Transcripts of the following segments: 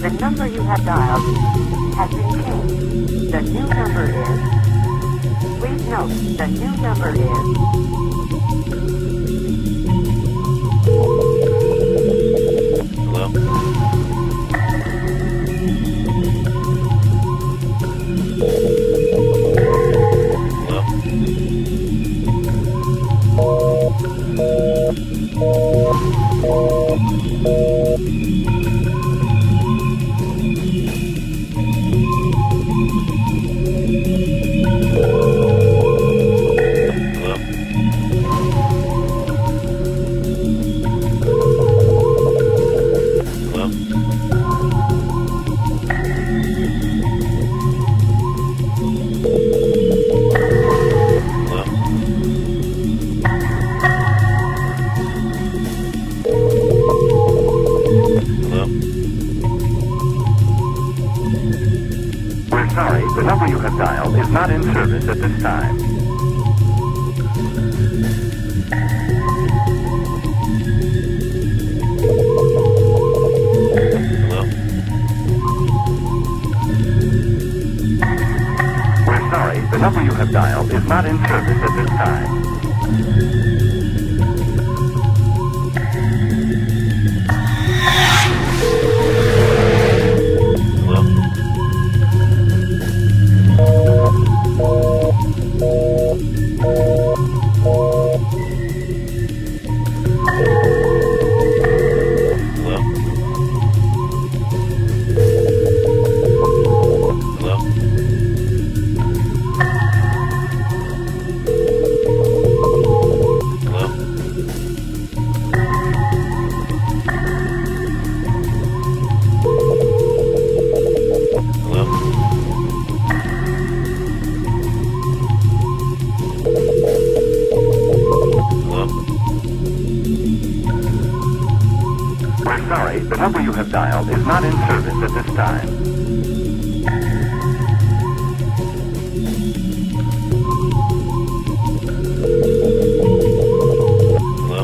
The number you have dialed has been changed. The new number is... Please note, the new number is... Thank you. We're sorry, the number you have dialed is not in service at this time. Hello? We're sorry, the number you have dialed is not in service at this time. Hello? Number you have dialed is not in service at this time. Hello?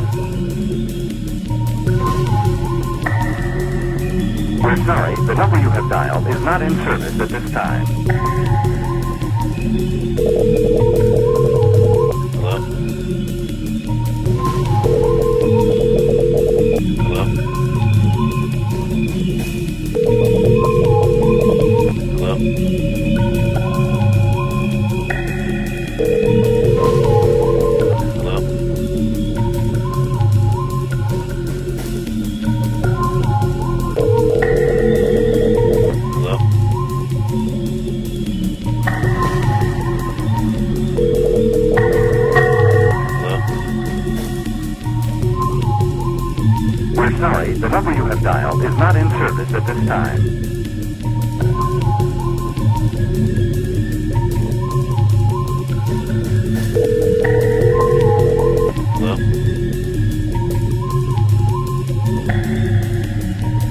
We're sorry, the number you have dialed is not in service at this time. are sorry, the number you have dialed is not in service at this time.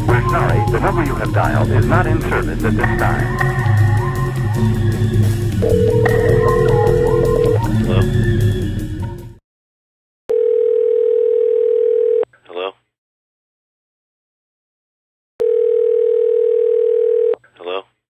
We're sorry, the number you have dialed is not in service at this time.